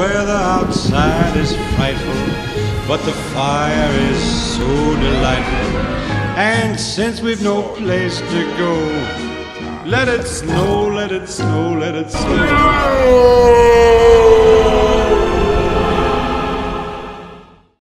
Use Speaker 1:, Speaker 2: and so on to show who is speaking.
Speaker 1: weather outside is frightful, but the fire is so delightful. And since we've no place to go, let it snow, let it snow, let it snow.